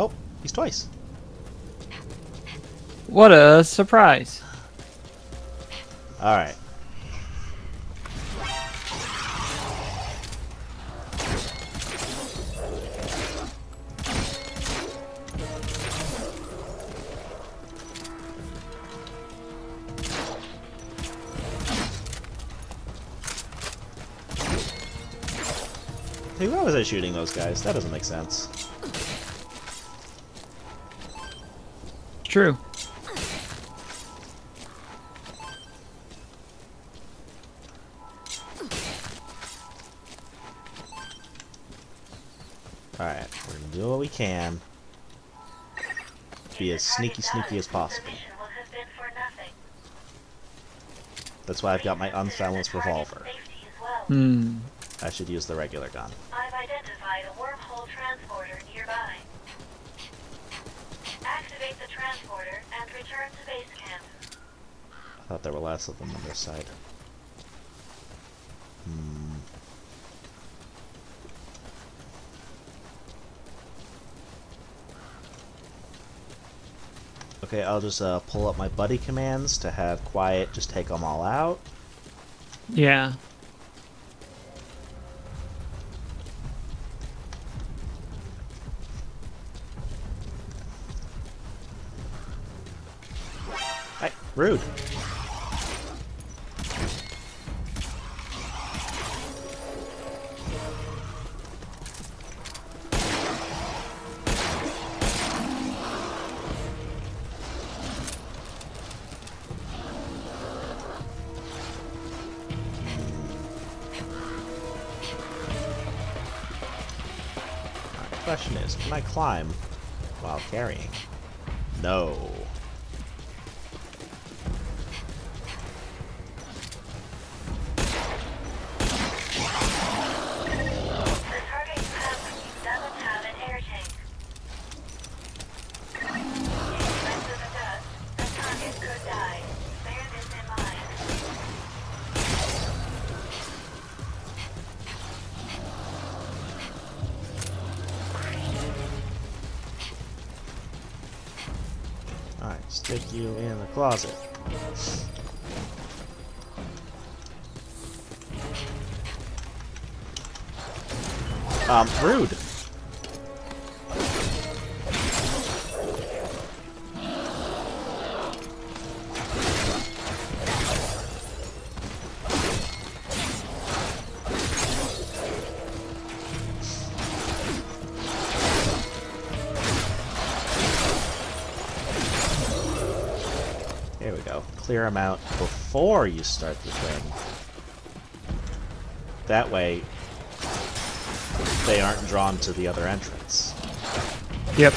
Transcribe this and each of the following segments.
Oh, he's twice. What a surprise. Alright. Hey, why was I shooting those guys? That doesn't make sense. True. Alright, we're gonna do what we can. Be as sneaky sneaky as possible. That's why I've got my unsilenced revolver. Hmm. I should use the regular gun. I've identified a wormhole transporter nearby. Activate the transporter and return to base camp. I thought there were less of them on this side. Hmm. Okay, I'll just uh, pull up my buddy commands to have Quiet just take them all out. Yeah. Rude. Question is, can I climb while carrying? No. Stick you in the closet. Um, rude. Clear them out before you start the thing. That way, they aren't drawn to the other entrance. Yep.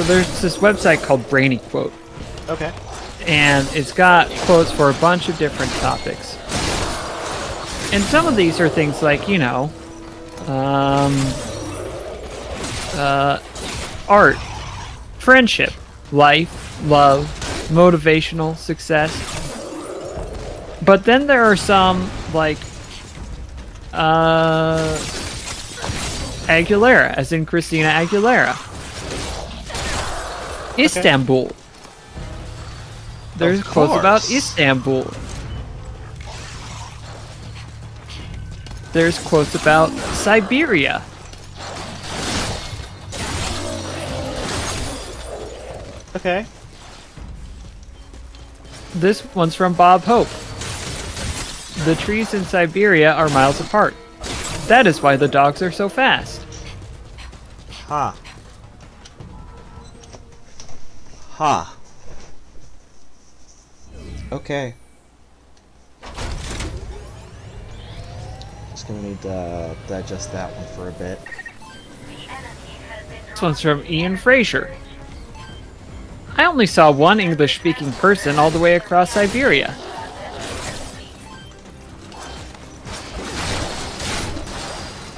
So there's this website called Brainy Quote, Okay. and it's got quotes for a bunch of different topics. And some of these are things like, you know, um, uh, art, friendship, life, love, motivational, success. But then there are some like uh, Aguilera, as in Christina Aguilera. Istanbul. There's Of quotes about. Istanbul. There's quotes about Siberia. Okay. This one's from Bob Hope. The trees in Siberia are miles apart. That is why the dogs are so fast. Huh. Ha. Okay. Just gonna need to digest that one for a bit. This one's from Ian Frazier. I only saw one English-speaking person all the way across Siberia.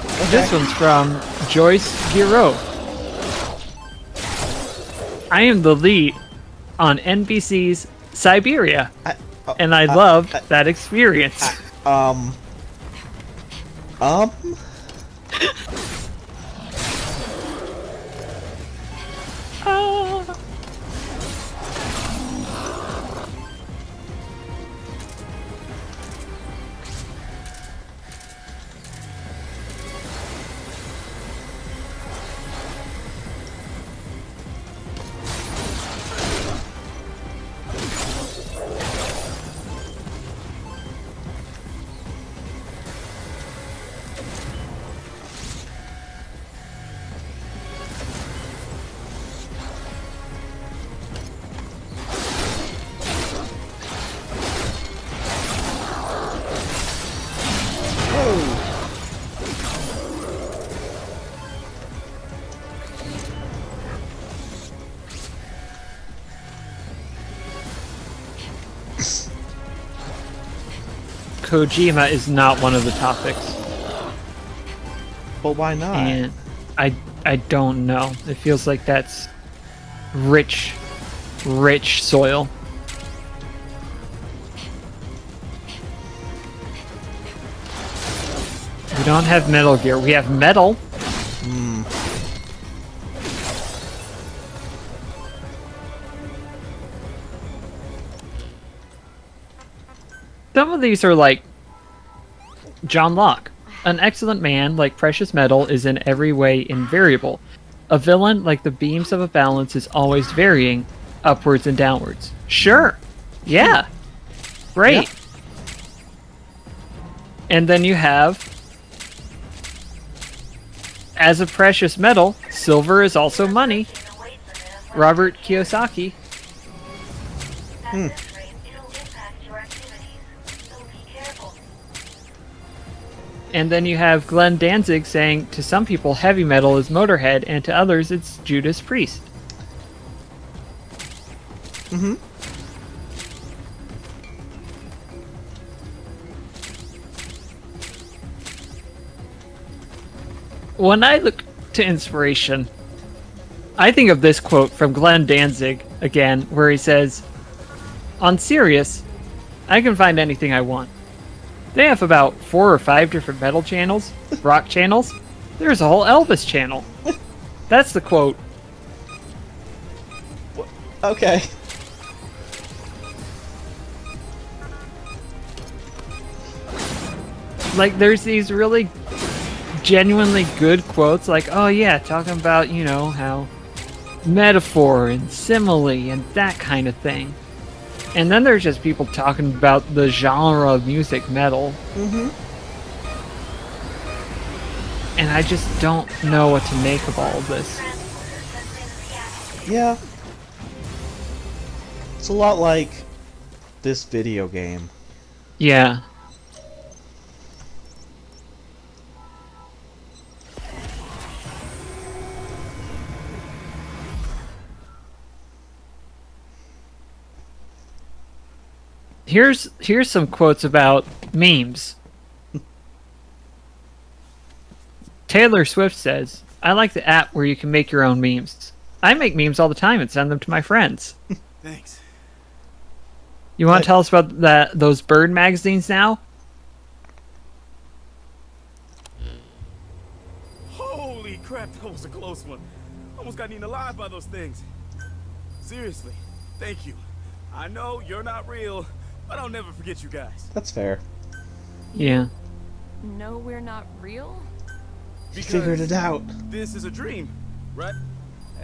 Okay. This one's from Joyce Giraud. I am the lead on NBC's Siberia, I, oh, and I uh, loved uh, that experience. Um. Um. Kojima is not one of the topics, But why not? and I I don't know. It feels like that's rich, rich soil. We don't have Metal Gear. We have Metal. Some of these are like John Locke. An excellent man, like precious metal, is in every way invariable. A villain, like the beams of a balance, is always varying upwards and downwards. Sure. Yeah. Great. Yeah. And then you have as a precious metal, silver is also money. awaits them in a Robert Kiyosaki. At And then you have Glenn Danzig saying to some people heavy metal is Motorhead and to others it's Judas Priest. Mm-hmm. When I look to inspiration, I think of this quote from Glenn Danzig again, where he says, On Sirius, I can find anything I want. They have about four or five different metal channels, rock channels. There's a whole Elvis channel. That's the quote. Okay. like there's these really genuinely good quotes like oh yeah talking about you know how metaphor and simile and that kind of thing and then there's just people talking about the genre of music metal Mm-hmm. and i just don't know what to make of all of this Yeah. It's a lot like this video game. yeah Here's here's some quotes about memes. Taylor Swift says, "I like the app where you can make your own memes. I make memes all the time and send them to my friends." Thanks. You want to tell us about that those bird magazines now? Holy crap, that was a close one. Almost got eaten alive by those things. Seriously, thank you. I know you're not real, but I'll never forget you guys. That's fair. Yeah. No, we're not real? You figured it out. This is a dream, right?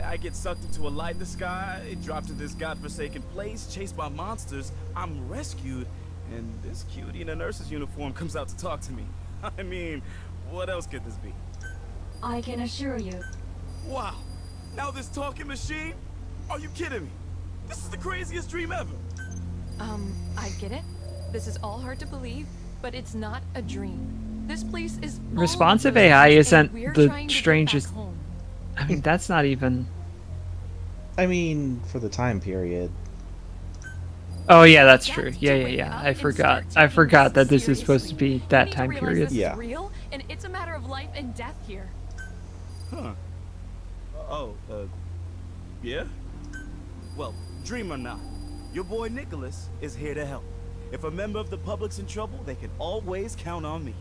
I get sucked into a light in the sky, dropped to this godforsaken place, chased by monsters. I'm rescued, and this cutie in a nurse's uniform comes out to talk to me. I mean, what else could this be? I can assure you. Wow. Now this talking machine? Are you kidding me? This is the craziest dream ever. Um, I get it. This is all hard to believe, but it's not a dream. This place is Responsive losers, AI isn't the trying to get strangest- home. I mean, that's not even. I mean, for the time period. Oh yeah, that's That's true. Yeah, yeah, yeah. I forgot. I forgot that this is supposed to be that need time period. Yeah. real, and it's a matter of life and death here. Huh. Oh, uh, yeah? Well, dream or not, your boy Nicholas is here to help. If a member of the public's in trouble, they can always count on me.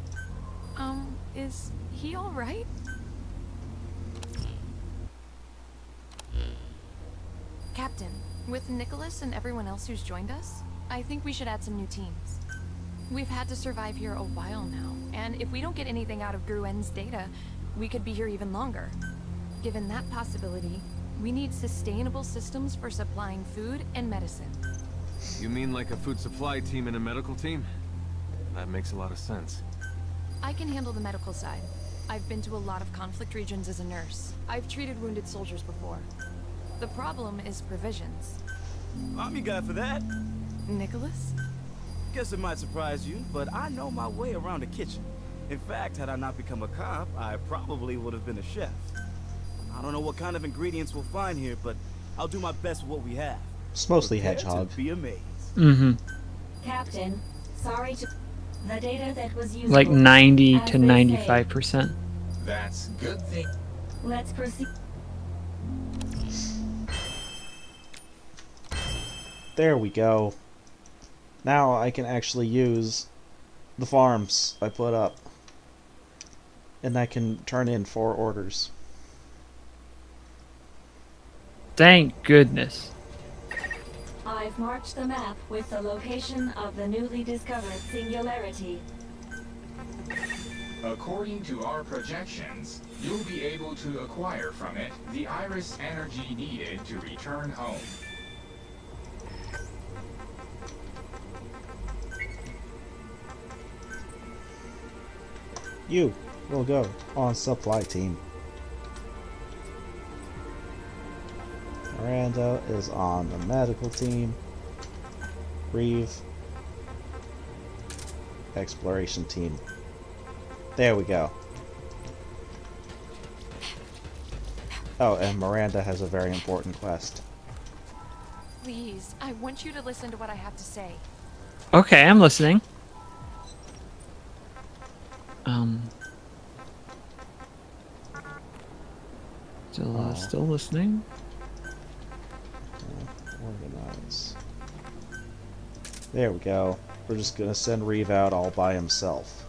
Um, is he all right? Captain, with Nicholas and everyone else who's joined us, I think we should add some new teams. We've had to survive here a while now, and if we don't get anything out of Gruen's data, we could be here even longer. Given that possibility, we need sustainable systems for supplying food and medicine. You mean like a food supply team and a medical team? That makes a lot of sense. I can handle the medical side. I've been to a lot of conflict regions as a nurse. I've treated wounded soldiers before. The problem is provisions. I'm your guy for that. Nicholas? Guess it might surprise you, but I know my way around a kitchen. In fact, had I not become a cop, I probably would have been a chef. I don't know what kind of ingredients we'll find here, but I'll do my best with what we have. It's mostly Prepare hedgehog. Be amazed. Mm-hmm. Captain, sorry to. The data that was used. Like 90 to 95 percent. That's good thing. Let's proceed. There we go. Now I can actually use the farms I put up. And I can turn in four orders. Thank goodness. I've marked the map with the location of the newly discovered singularity. According to our projections, you'll be able to acquire from it the iris energy needed to return home. You will go on supply team. Miranda is on the medical team. Reeve. Exploration team. There we go. Oh, and Miranda has a very important quest. Please, I want you to listen to what I have to say. Okay, I'm listening. Um. Still, uh, still listening. Organize. There we go. We're just gonna send Reeve out all by himself.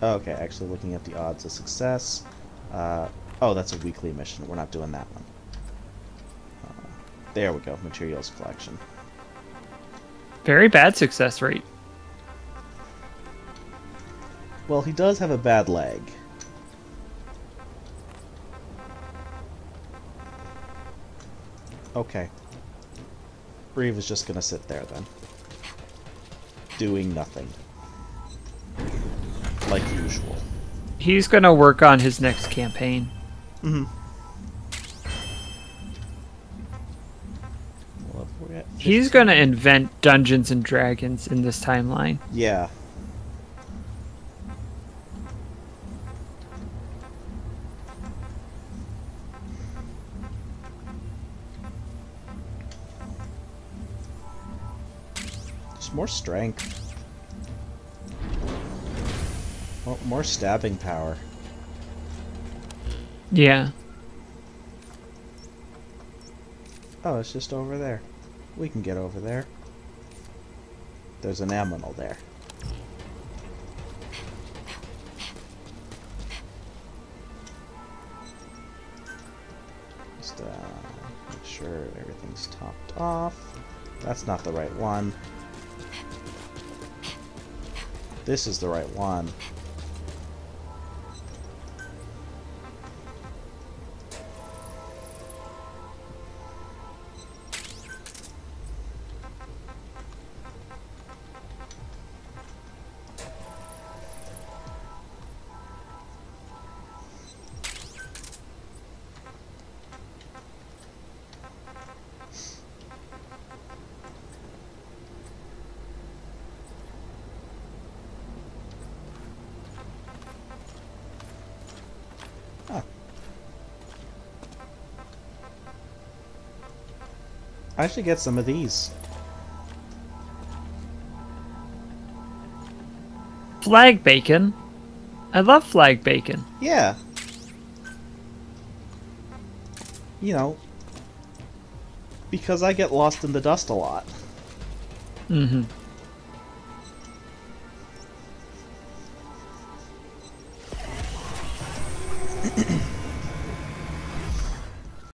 Okay, actually looking at the odds of success. Uh, oh, that's a weekly mission. We're not doing that one. There we go, materials collection. Very bad success rate. Well, he does have a bad leg. Okay. Reeve is just gonna sit there then. Doing nothing. Like usual. He's gonna work on his next campaign. Mm-hmm. Well, He's gonna invent Dungeons and Dragons in this timeline. Yeah. Just more strength. More, more stabbing power. Yeah. Oh, it's just over there. We can get over there. There's an aminal there. Just uh, make sure everything's topped off. That's not the right one. This is the right one. I should get some of these. Flag beacon. I love flag beacon. Yeah. You know, because I get lost in the dust a lot. Mm-hmm.